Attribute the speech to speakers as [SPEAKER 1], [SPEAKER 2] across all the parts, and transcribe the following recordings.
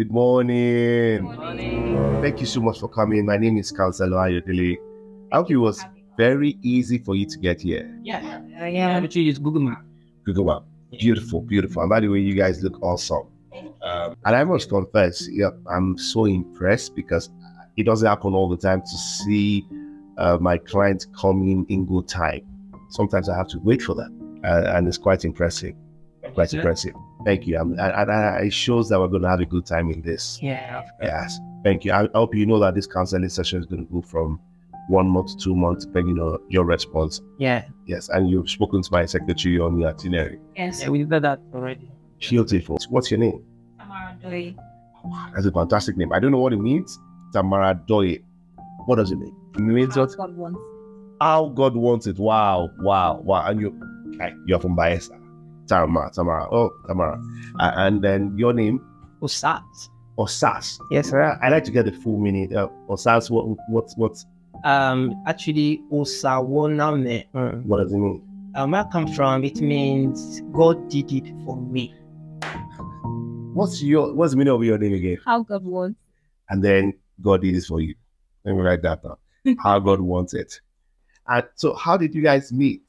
[SPEAKER 1] Good morning.
[SPEAKER 2] Good morning.
[SPEAKER 1] Thank you so much for coming. My name is Counselor Ayodele. I hope it was very easy for you to get here.
[SPEAKER 2] Yeah. Uh, yeah. Literally use Google Map.
[SPEAKER 1] Google Map. Beautiful, beautiful. And by the way, you guys look awesome. Um, and I must confess, yeah, I'm so impressed because it doesn't happen all the time to see uh, my clients coming in good time. Sometimes I have to wait for them, uh, and it's quite impressive. Quite impressive. Thank you. Um, and, and it shows that we're going to have a good time in this.
[SPEAKER 2] Yeah.
[SPEAKER 1] Yes. Thank you. I hope you know that this counseling session is going to go from one month to two months, depending on your response.
[SPEAKER 2] Yeah.
[SPEAKER 1] Yes. And you've spoken to my secretary on the itinerary.
[SPEAKER 2] Yes. Yeah, we did that already.
[SPEAKER 1] Beautiful. What's your name?
[SPEAKER 3] Tamara Doi.
[SPEAKER 1] That's a fantastic name. I don't know what it means. Tamara Doye. What does it mean? It means
[SPEAKER 3] How
[SPEAKER 1] what?
[SPEAKER 3] God wants.
[SPEAKER 1] How God wants it. Wow, wow, wow. And you, okay, you're from Bayelsa. Tamara, Tamara. Oh, Tamara. Uh, and then your name,
[SPEAKER 2] Osas.
[SPEAKER 1] Osas.
[SPEAKER 2] Yes, sir.
[SPEAKER 1] I like to get the full meaning. Uh, Osas, what, what, what,
[SPEAKER 2] Um, actually, Osawoname. Mm.
[SPEAKER 1] what does it mean?
[SPEAKER 2] Um, where I come from, it means God did it for me.
[SPEAKER 1] What's your, what's the meaning of your name again?
[SPEAKER 3] How God wants.
[SPEAKER 1] And then God did this for you. Let me write that down. How God wants it. And so, how did you guys meet?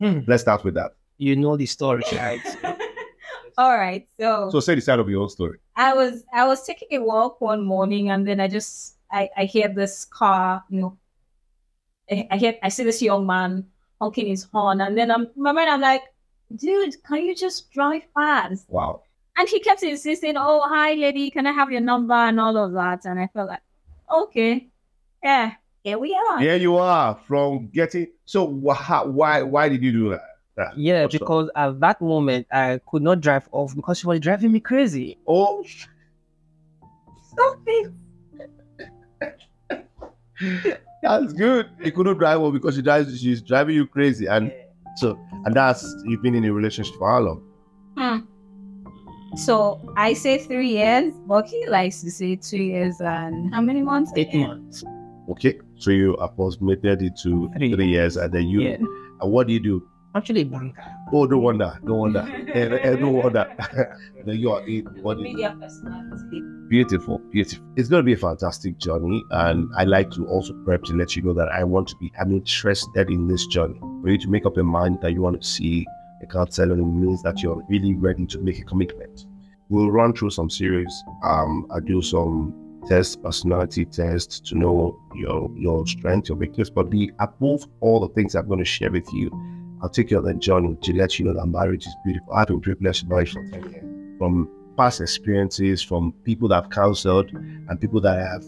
[SPEAKER 2] Hmm.
[SPEAKER 1] Let's start with that.
[SPEAKER 2] You know the story, right?
[SPEAKER 3] All right. So,
[SPEAKER 1] So, say the side of your own story.
[SPEAKER 3] I was I was taking a walk one morning and then I just I, I hear this car, you know. I, I hear I see this young man honking his horn and then I'm in my mind I'm like, dude, can you just drive fast?
[SPEAKER 1] Wow.
[SPEAKER 3] And he kept insisting, Oh, hi lady, can I have your number and all of that? And I felt like, okay, yeah, here we are.
[SPEAKER 1] Here you are from getting. So wh- why why did you do that? That?
[SPEAKER 2] yeah,
[SPEAKER 1] What's up?
[SPEAKER 2] because at that moment, I could not drive off because she was driving me crazy.
[SPEAKER 1] oh
[SPEAKER 3] Stop it.
[SPEAKER 1] that's good. You couldn't drive off because she drives. She's driving you crazy, and so and that's you've been in a relationship for how long?
[SPEAKER 3] Hmm. So I say three years, but he likes to say two years and how many months?
[SPEAKER 2] Eight months.
[SPEAKER 1] Okay, so you approximated it to
[SPEAKER 2] Three.
[SPEAKER 1] three years, and then you.
[SPEAKER 2] Yeah.
[SPEAKER 1] And what do you do?
[SPEAKER 2] Actually, banker.
[SPEAKER 1] Oh, don't wonder, don't wonder, eh, eh, don't wonder. you are in. What do you do?
[SPEAKER 3] Media personality.
[SPEAKER 1] Beautiful, beautiful. It's going to be a fantastic journey, and I like to also prep to let you know that I want to be. I'm interested in this journey. For you to make up your mind that you want to see a counselor, it means that you're really ready to make a commitment. We'll run through some series. Um, I do some tests, personality tests to know your your strengths, your weakness, but the above all the things I'm going to share with you, I'll take you on that journey to let you know that marriage is beautiful. I've been privileged to marriage for 10 years. From past experiences, from people that I've counseled and people that have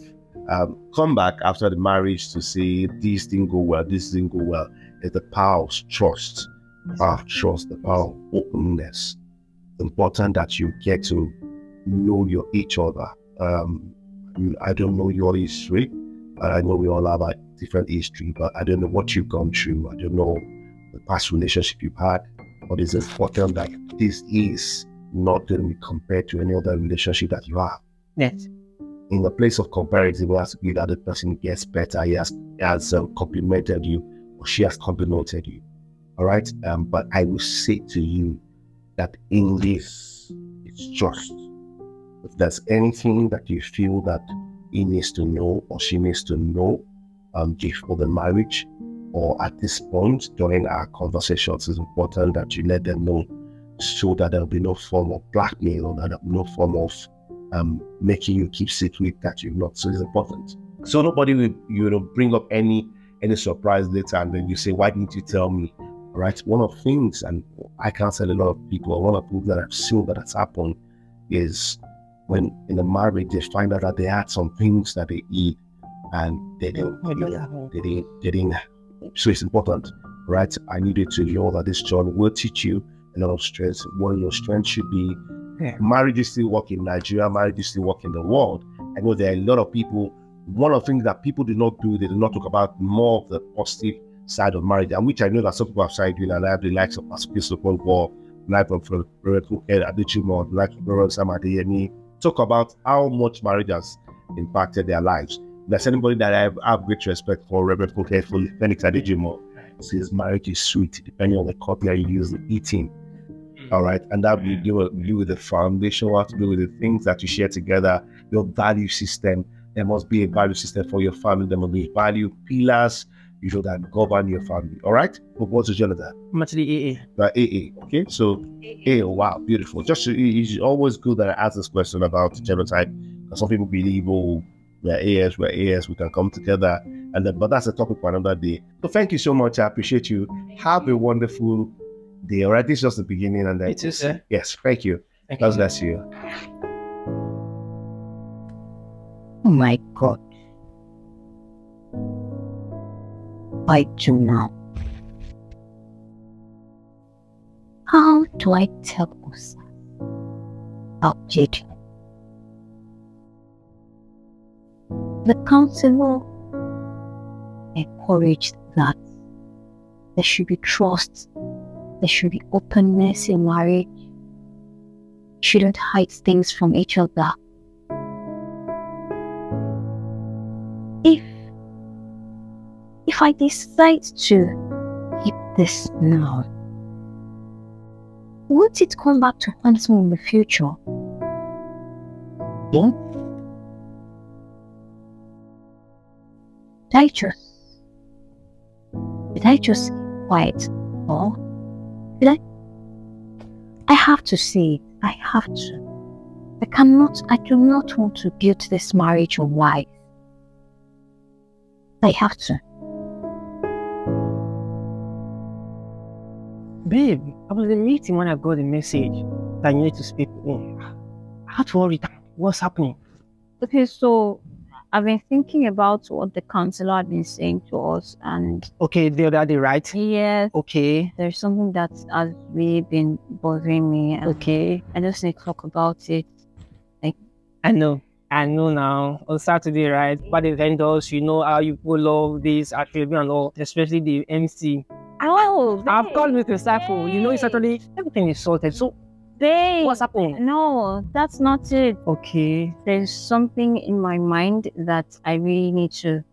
[SPEAKER 1] um, come back after the marriage to say this didn't go well, this didn't go well, is the power of trust, the power of trust, the power of openness. It's important that you get to know your each other. Um, I don't know your history, but I know we all have a different history, but I don't know what you've gone through. I don't know the past relationship you've had, but it's important that this is not going to be compared to any other relationship that you have.
[SPEAKER 2] Yes.
[SPEAKER 1] In the place of comparison, it has to be that the person gets better, he has, has um, complimented you, or she has complimented you. All right. Um, but I will say to you that in this, it's just if there's anything that you feel that he needs to know or she needs to know um, before the marriage or at this point during our conversations, it's important that you let them know so that there'll be no form of blackmail or that there'll be no form of um, making you keep secret that you're not. So it's important. So nobody will you know bring up any any surprise later and then you say, Why didn't you tell me? Right. One of the things, and I counsel a lot of people, one of the things that I've seen that has happened is when in a marriage they find out that they had some things that they eat and they didn't,
[SPEAKER 2] I know
[SPEAKER 1] know,
[SPEAKER 2] that.
[SPEAKER 1] they didn't, they didn't. So it's important, right? I needed to know that this journey will teach you a lot of strengths. What your strength should be.
[SPEAKER 2] Yeah.
[SPEAKER 1] Marriage is still work in Nigeria. Marriage is still work in the world. I know there are a lot of people. One of the things that people do not do, they do not talk about more of the positive side of marriage, and which I know that some people have started doing. And I have the likes of Aspis War, like of Reverend Kukel Adichimo, like of Reverend Sam Adeyemi, talk about how much marriage has impacted their lives. There's anybody that I have, I have great respect for, Reverend Kukel, for Felix Adejumo. Says marriage is sweet, depending on the cup that you use eating. Mm. All right. And that will do, with- do with the foundation, will have to do with the things that you share together, your value system. There must be a value system for your family. There must be value pillars, you know, that govern your family. All right. But what's the genotype?
[SPEAKER 2] I'm actually AA.
[SPEAKER 1] The AA. Okay. So A, wow, beautiful. Just it's always good that I ask this question about genotype. Because some people believe, oh, we're AS, we're AS, we can come together. And then, but that's a topic for another day. So thank you so much. I appreciate you. Have a wonderful day. All right. This is just the beginning. And then,
[SPEAKER 2] You too, sir.
[SPEAKER 1] yes, thank you.
[SPEAKER 2] Thank
[SPEAKER 1] God
[SPEAKER 2] you.
[SPEAKER 1] bless you.
[SPEAKER 4] Oh my God. I do now. How do I tell Osa about Jaden? The counselor encouraged that there should be trust, there should be openness in marriage, shouldn't hide things from each other. if if I decide to keep this now, won't it come back to haunt me in the future?
[SPEAKER 1] Hmm?
[SPEAKER 4] Did I just did I just keep quiet or did I I have to say it. I have to. I cannot I do not want to build this marriage on lies. I have to.
[SPEAKER 2] Babe, I was in a meeting when I got the message that you need to speak with me. I had to worry. What's happening?
[SPEAKER 4] Okay, so I've been thinking about what the counselor had been saying to us, and
[SPEAKER 2] Okay, the other day, right?
[SPEAKER 4] yes,
[SPEAKER 2] Okay,
[SPEAKER 4] there's something that has really been bothering me,
[SPEAKER 2] okay.
[SPEAKER 4] I just need to talk about it.
[SPEAKER 2] Like, I know. I know now. On Saturday, right? By the vendors, you know how you people love this attribute and all, especially the MC.
[SPEAKER 4] Oh,
[SPEAKER 2] I've called with Disciple. You know, it's actually everything is sorted. So,
[SPEAKER 4] babe.
[SPEAKER 2] what's happening?
[SPEAKER 4] No, that's not it.
[SPEAKER 2] Okay.
[SPEAKER 4] There's something in my mind that I really need to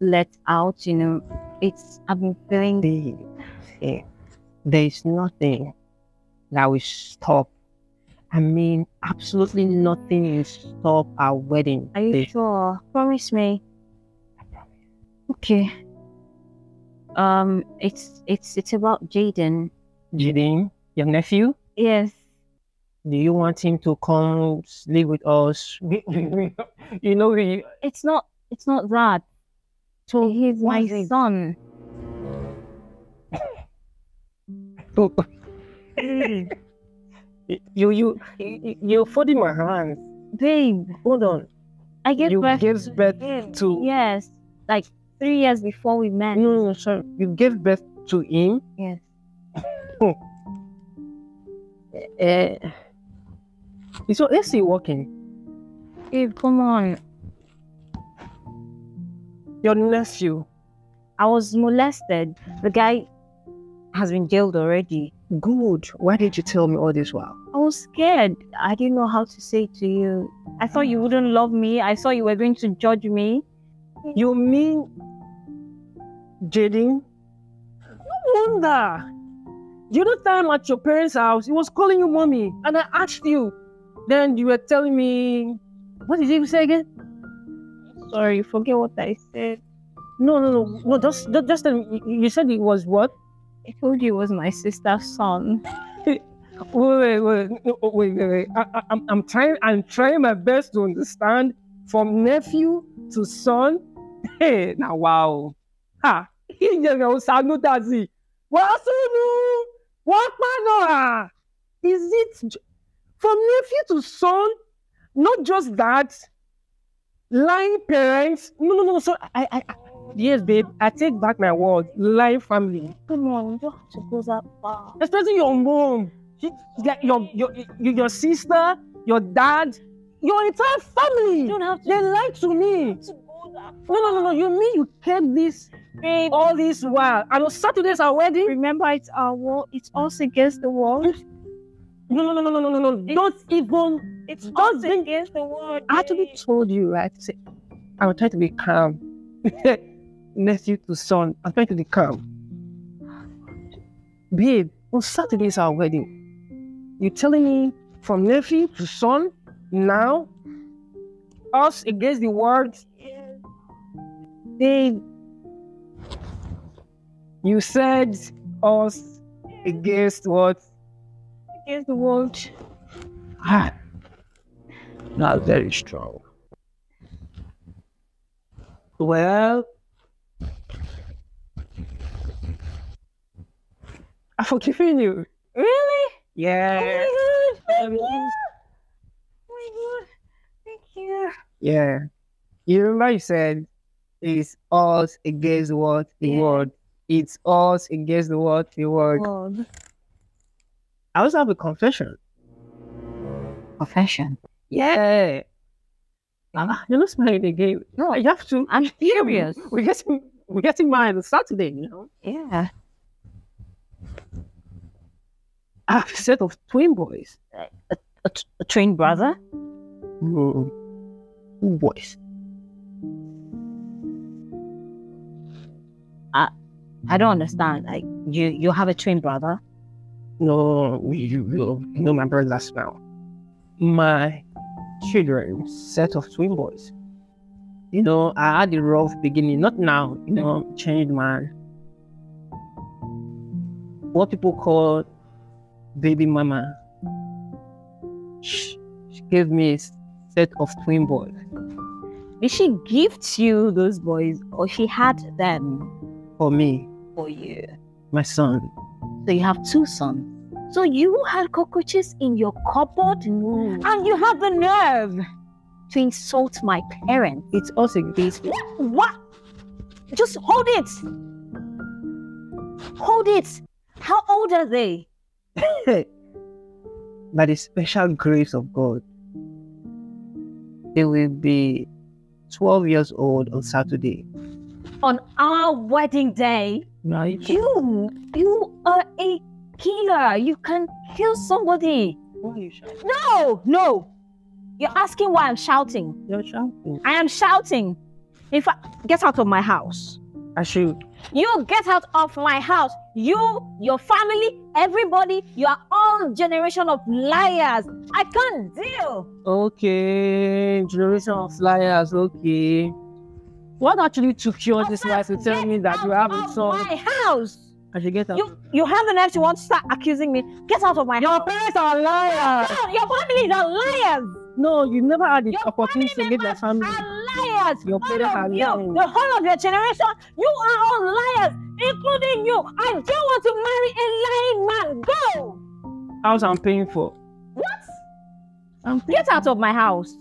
[SPEAKER 4] let out. You know, it's I've been feeling.
[SPEAKER 2] Babe, eh, there is nothing that will stop. I mean, absolutely nothing will stop our wedding.
[SPEAKER 4] Are you sure? Promise me. Okay. Um, it's it's it's about Jaden.
[SPEAKER 2] Jaden, your nephew,
[SPEAKER 4] Yes.
[SPEAKER 2] Do you want him to come live with us? You know, we,
[SPEAKER 4] It's not it's not that.
[SPEAKER 2] so
[SPEAKER 4] He's my
[SPEAKER 2] why is-
[SPEAKER 4] son.
[SPEAKER 2] you, you, you, you're folding my hands.
[SPEAKER 4] Babe,
[SPEAKER 2] Hold on.
[SPEAKER 4] I gave
[SPEAKER 2] You
[SPEAKER 4] birth
[SPEAKER 2] gave
[SPEAKER 4] to
[SPEAKER 2] birth
[SPEAKER 4] him.
[SPEAKER 2] to-
[SPEAKER 4] Yes. Like three years before we met.
[SPEAKER 2] No, no, no, sorry. You gave birth to him.
[SPEAKER 4] Yes.
[SPEAKER 2] Uh, so let's see working.
[SPEAKER 4] Babe, come on.
[SPEAKER 2] Your nephew.
[SPEAKER 4] I was molested. The guy has been jailed already.
[SPEAKER 2] Good. Why did you tell me all this while?
[SPEAKER 4] I was scared. I didn't know how to say it to you. I thought you wouldn't love me. I thought you were going to judge me.
[SPEAKER 2] You mean Jaden? No wonder. The other time at your parents' house, he was calling you mommy, and I asked you. Then you were telling me, what did you say again?
[SPEAKER 4] Sorry, forget what I said.
[SPEAKER 2] No, no, no, no. Just, just, just tell me. You said it was what?
[SPEAKER 4] I told you it was my sister's son.
[SPEAKER 2] Wait, wait, wait, no, oh, wait, wait, wait. I, I, I'm, I'm trying, I'm trying my best to understand from nephew to son. Hey, now wow. Ha. Ìyẹn ò sànú dàzí. Wàá sùnú. Wàá pànà. Is it from nephew to son? Not just that. Lying parents. No, no, no. So I, I, I yes, babe. I take back my word. Lying family.
[SPEAKER 4] Come on, you don't have to go that far.
[SPEAKER 2] especially your mom, she, like your, your your your sister, your dad, your entire family.
[SPEAKER 4] You don't have to,
[SPEAKER 2] They lied to me.
[SPEAKER 4] to
[SPEAKER 2] No, no, no, no. You mean you kept this
[SPEAKER 4] Babe,
[SPEAKER 2] all this while? And on Saturday's our wedding?
[SPEAKER 4] remember it's our war. It's us against the world.
[SPEAKER 2] No, no, no, no, no, no, no, no. Don't even.
[SPEAKER 4] It's us
[SPEAKER 2] bring-
[SPEAKER 4] against the world.
[SPEAKER 2] I actually told you, right? Say, I will try to be calm. Nephew to son, I'm trying to be calm. Babe, on Saturday's our wedding. You're telling me from nephew to son now? Us against the world? They you said us against what?
[SPEAKER 4] Against the world.
[SPEAKER 2] Ah, not very strong. Well, I've forgiven you.
[SPEAKER 4] Really?
[SPEAKER 2] Yeah.
[SPEAKER 4] Oh my god. Oh my god. Thank you.
[SPEAKER 2] Yeah. You remember you said it's us against what? The
[SPEAKER 4] Yeah.
[SPEAKER 2] world. It's us against the what? The world.
[SPEAKER 4] World.
[SPEAKER 2] I also have a confession.
[SPEAKER 4] Confession?
[SPEAKER 2] Yeah. Ah, you're not smiling again. No, you have to.
[SPEAKER 4] I'm serious.
[SPEAKER 2] We're getting we're getting married on Saturday, you know.
[SPEAKER 4] Yeah.
[SPEAKER 2] I have a set of twin boys.
[SPEAKER 4] A twin brother?
[SPEAKER 2] No. Two boys.
[SPEAKER 4] I don't understand. Like you you have a twin brother?
[SPEAKER 2] No, you, you know my brother's now. My children, set of twin boys. You know, I had a rough beginning. Not now, you know, changed man. What people call baby mama. She, she gave me a set of twin boys.
[SPEAKER 4] Did she gift you those boys or she had them
[SPEAKER 2] for me,
[SPEAKER 4] for you?
[SPEAKER 2] my son.
[SPEAKER 4] So you have two sons. So you had cockroaches in your cupboard mm. and you have the nerve to insult my parents.
[SPEAKER 2] It's us against
[SPEAKER 4] What? Just hold it. Hold it. How old are they?
[SPEAKER 2] By the special grace of God, they will be 12 years old on Saturday.
[SPEAKER 4] On our wedding day,
[SPEAKER 2] Right?
[SPEAKER 4] you you are a killer. You can kill somebody.
[SPEAKER 2] Why are you shouting?
[SPEAKER 4] No, no. You're asking why I'm shouting.
[SPEAKER 2] You're shouting.
[SPEAKER 4] I am shouting. In fact, get out of my house.
[SPEAKER 2] I should.
[SPEAKER 4] You get out of my house. You, your family, everybody, you are all generation of liars. I can't deal.
[SPEAKER 2] Okay, generation of liars. Okay. What actually took you on this life to tell me that you have a
[SPEAKER 4] Out of
[SPEAKER 2] son?
[SPEAKER 4] My house.
[SPEAKER 2] I should get out.
[SPEAKER 4] You, you have the nerve to want to start accusing me. Get out of my
[SPEAKER 2] Your
[SPEAKER 4] house.
[SPEAKER 2] Your parents are liars.
[SPEAKER 4] No, your family are liars.
[SPEAKER 2] No, you never had the
[SPEAKER 4] Your
[SPEAKER 2] opportunity to meet their family.
[SPEAKER 4] Are liars.
[SPEAKER 2] Your
[SPEAKER 4] All
[SPEAKER 2] parents are
[SPEAKER 4] you,
[SPEAKER 2] lying.
[SPEAKER 4] The whole of your generation, you are all liars, including you. I don't want to marry a lying man. Go.
[SPEAKER 2] House I'm paying for.
[SPEAKER 4] What?
[SPEAKER 2] I'm
[SPEAKER 4] Get out of my house.